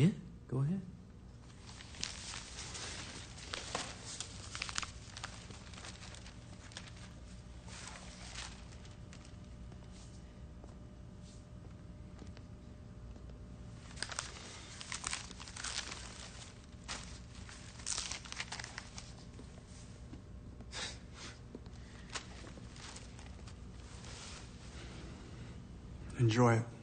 Yeah, go ahead. Enjoy it.